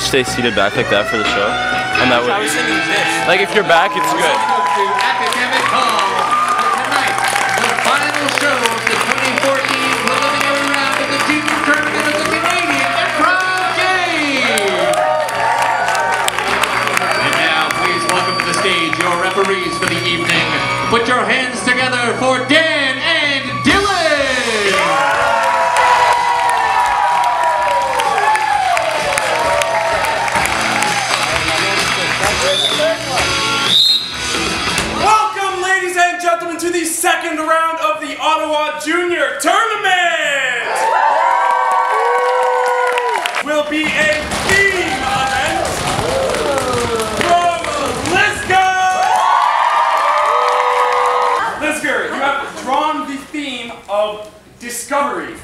stay seated back like that for the show? And that way, was thinking this. like if you're back, it's good. Of discovery.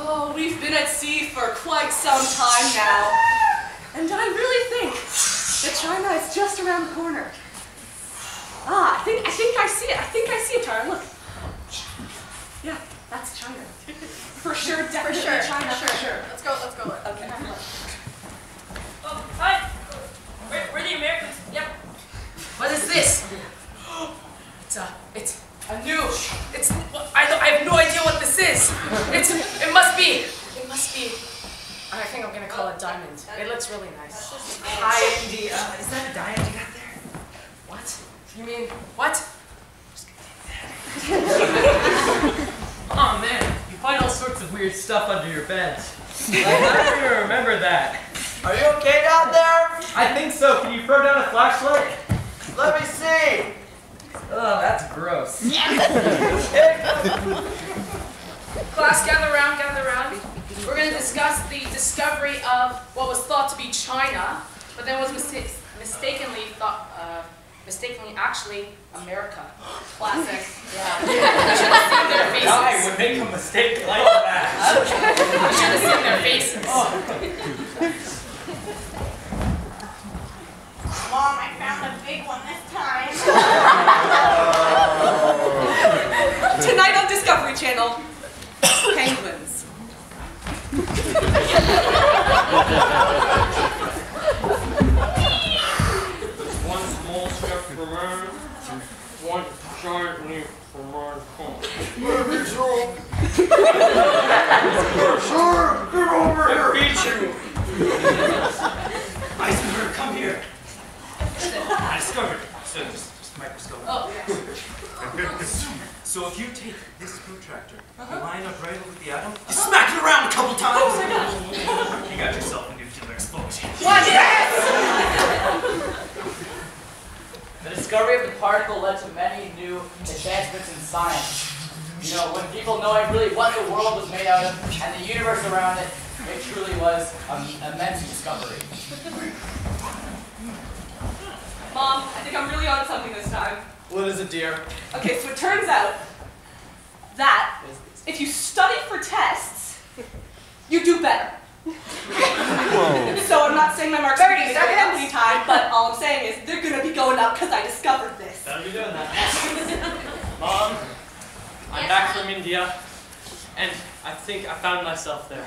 Oh, we've been at sea for quite some time now. And I really think that China is just around the corner. Ah, I think I think I see it. I think I see it, Tara. Look. Yeah, that's China. For sure, definitely sure, China. for sure. Let's go, let's go. Okay. Oh, hi. Where, where are the Americans? Yep. What is this? It's a, it's a new, it's, I, don't, I have no idea what this is. It's, it must be, it must be, I think I'm gonna call it diamond. It looks really nice. Hi, India. Is that a diamond you got there? What? You mean, what? Oh man, you find all sorts of weird stuff under your beds. Like, I don't remember that. Are you okay down there? I think so. Can you throw down a flashlight? Let me see. Oh, that's gross. Class, gather around, gather around. We're going to discuss the discovery of what was thought to be China, but then was mista- mistakenly thought, uh, mistakenly actually America. Classic. Yeah. You should have seen their faces. Guy would make a mistake like that. You should have seen their faces. Mom, I found a big one this time. Tonight on Discovery Channel, penguins. One small step for man, one giant leap for mankind. Sure, get over I beat you! Eisenberg, come here. I discovered. So just, just microscope. Oh, yes. So if you take this protractor, you line up right over the atom, you smack it around a couple times. Oh my gosh. You got yourself a nuclear explosion. What? Yes! The discovery of the particle led to many new advancements in science. You know, when people knowing really what the world was made out of and the universe around it, it truly was an immense discovery. Mom, I think I'm really on something this time. What is it, dear? Okay, so it turns out that if you study for tests, you do better. so I'm not saying my marks are going to be good any time, but all I'm saying is they're going to be going up because I discovered this. Better be doing that. Mom, I'm back from India, and I think I found myself there.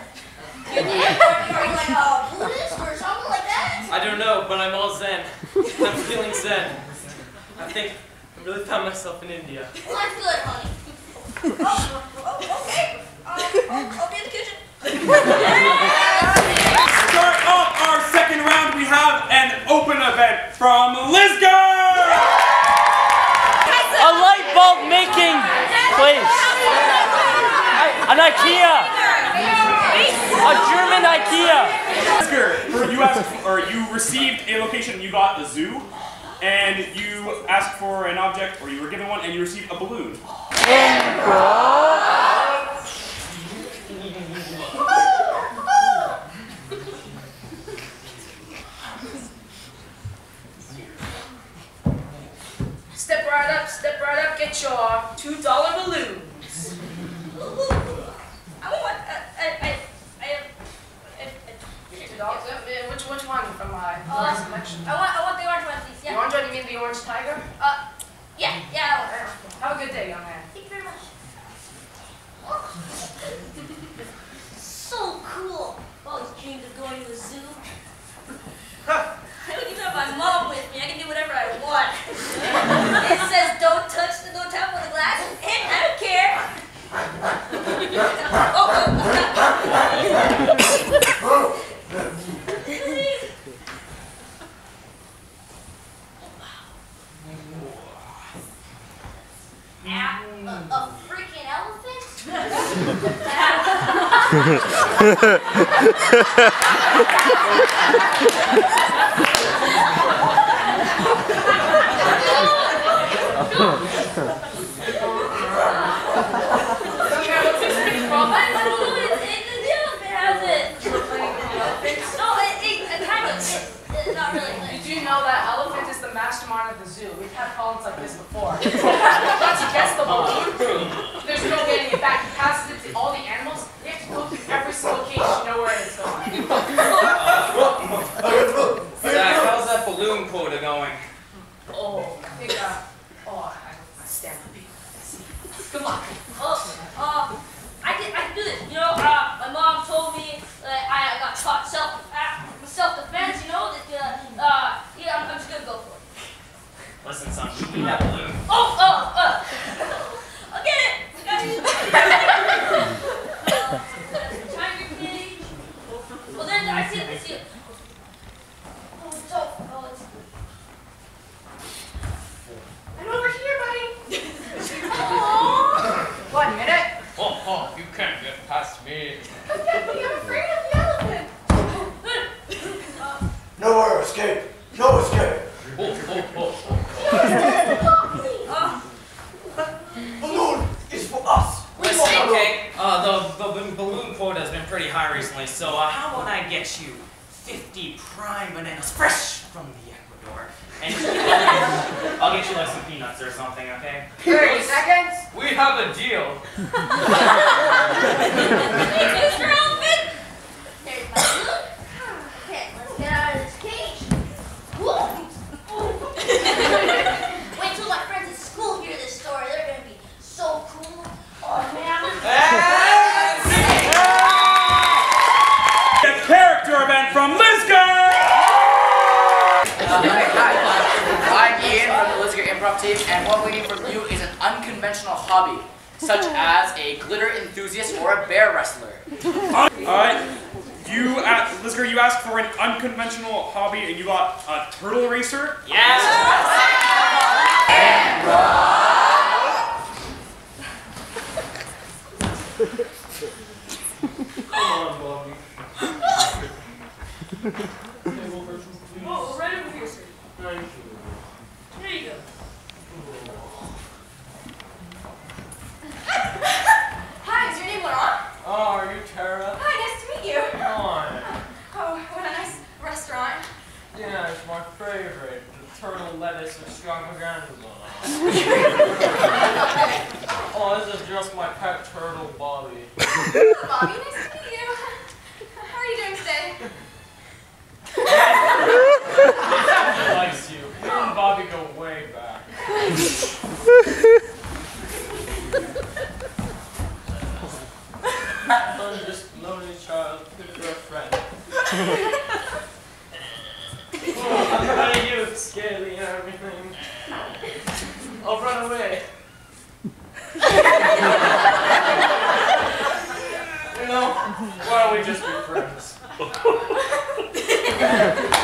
Are you like a Buddhist or something like that? I don't know, but I'm all zen. I'm feeling zen. I think I really found myself in India. Well, that's good, honey. Oh, oh, okay. Uh, I'll, I'll be in the kitchen. Start off our second round, we have an open event from Lisgar! A light bulb making place. An IKEA. A German IKEA. You asked, or you received a location, you got a zoo, and you asked for an object, or you were given one, and you received a balloon. Step right up, step right up, get your two dollar balloons. I want, I, I, I have, I, I, dollars? Which which one from my Uh, selection? I want, I want the orange one, please. The orange one? You mean the orange tiger? Uh, yeah, yeah, I want, I. Have a good day, young man. Did you know that elephant is the mastermind of the zoo? We've had problems like this before. recently, so uh, how about I get you 50 prime bananas fresh from the Ecuador? And I'll get you like some peanuts or something, okay? 30 seconds? We have a deal. hobby, such as a glitter enthusiast or a bear wrestler. Alright, you asked, Lisgar, you asked for an unconventional hobby and you got a turtle racer? Yes! Come on, Bobby. Yeah, it's my favorite. The turtle lettuce extravaganza. oh, this is just my pet turtle, Bobby. Bobby. Nice to meet you. How are you doing today? she likes you. You and Bobby go way back. Just lonely child, good friend. run away. you know, why don't we just be friends?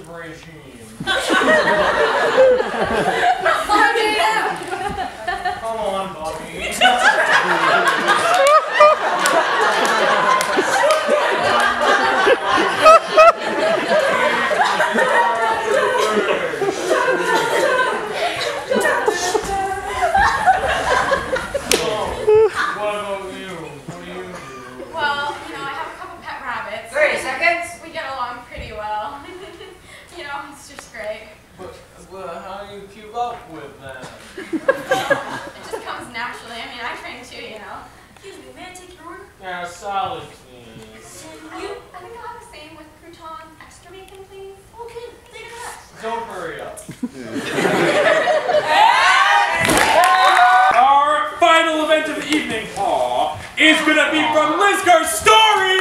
oppressive regime. You, I think I'll have the same with crouton, extra bacon, please. Okay, later that. Don't hurry up. Our is gonna be from Lisgar's story!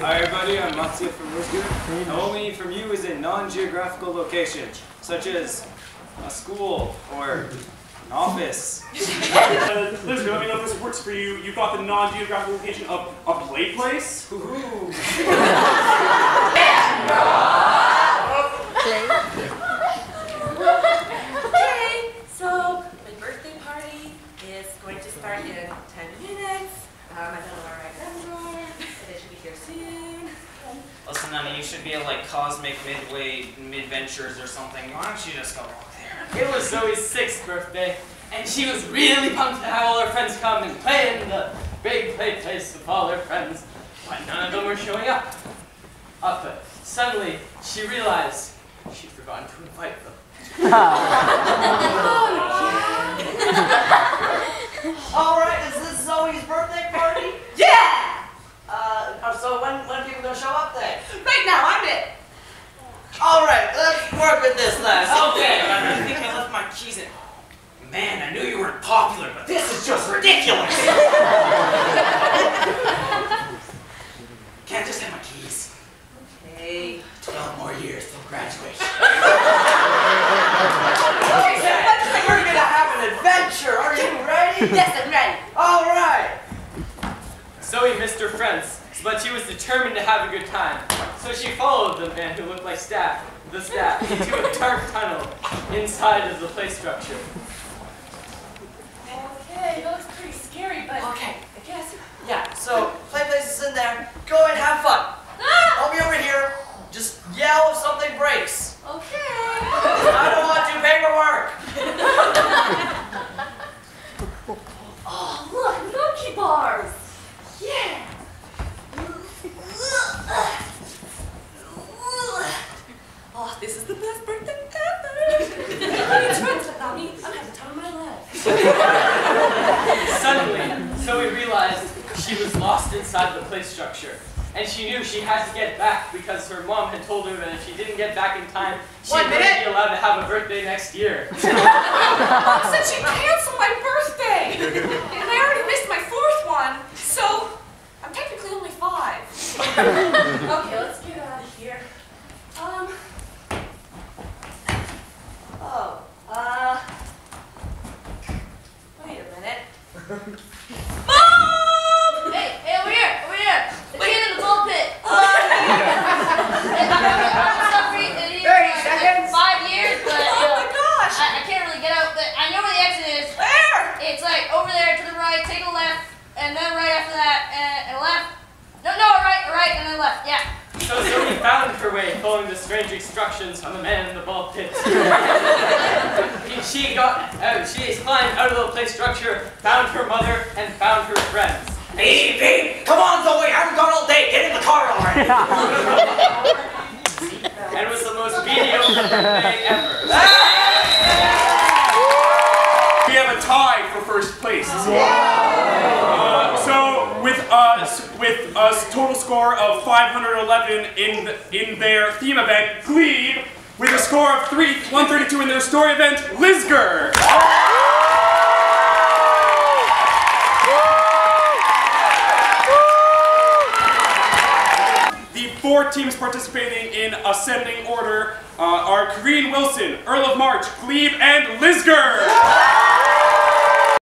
Hi everybody, I'm Matsuya from Lisgar. Only from you is in non-geographical locations, such as a school or office. Uh, Lisgar, let me know if this works for you. You got the non-geographical location of a play place. Woohoo! Okay, so my birthday party is going to start in 10 minutes. Um, I don't know where my friends are, but they should be here soon. Listen, honey, you should be at like Cosmic Midway Midventures or something. Why don't you just go walk there? It was Zoe's sixth birthday, and she was really pumped to have all her friends come and play in the big play place with all her friends, but none of them were showing up. Uh, but suddenly, she realized she'd forgotten to invite them. All right, is this Zoe's birthday party? Yeah! Uh, oh, so when, when are people gonna show up then? Right now, I'm it. All right, let's work with this then. Okay, but I think I left my keys at. Man, I knew you weren't popular, but this is just ridiculous. Can't just have my keys. Okay. Twelve more years till graduation. Okay, so we're gonna have an adventure. Are you ready? Yes, I'm ready. All right. Zoe Mr. friends, but she was determined to have a good time. So she followed the man who looked like staff, the staff, into a dark tunnel inside of the play structure. Okay, that looks pretty scary, but Okay. I guess. Yeah. So play places in there. Go and have fun. Ah! I'll be over here. Just yell if something breaks. Okay. I don't want to do paperwork. Oh, look, monkey bars. Yeah. Oh, this is the best birthday ever. It's friends without me. I'm having the time of my life. Suddenly, Zoe realized she was lost inside the play structure. And she knew she had to get back because her mom had told her that if she didn't get back in time, she One wouldn't minute. be allowed to have a birthday next year. Mom said she canceled my birthday. And I already missed my fourth one. So, I'm technically only five. okay, let's get out of here. Um. Oh, uh. Wait a minute. Mom! Hey, hey, over here, over here. The kid in the ball pit. Thirty seconds. Five years, but you Oh know, my gosh! I, I can't really get out. The, I know where the exit is. Where? It's like over there to the right. Take a left, and then right after that, and, and left. No, no, right, right, and then left. Yeah. So Zoe found her way following the strange instructions from the man in the ball pit. she got, uh, she climbed out of the play structure, found her mother, and found her friends. Beep, beep. Come on, Zoe. I haven't gone all day. Get in the car already. And it was the most mediocre birthday ever. We have a tie for first place. So with with a total score of 511 in in their theme event, Glebe, with a score of three 132 in their story event, Lisgar. The four teams participating in ascending order uh, are Cairine Wilson, Earl of March, Glebe, and Lisgar.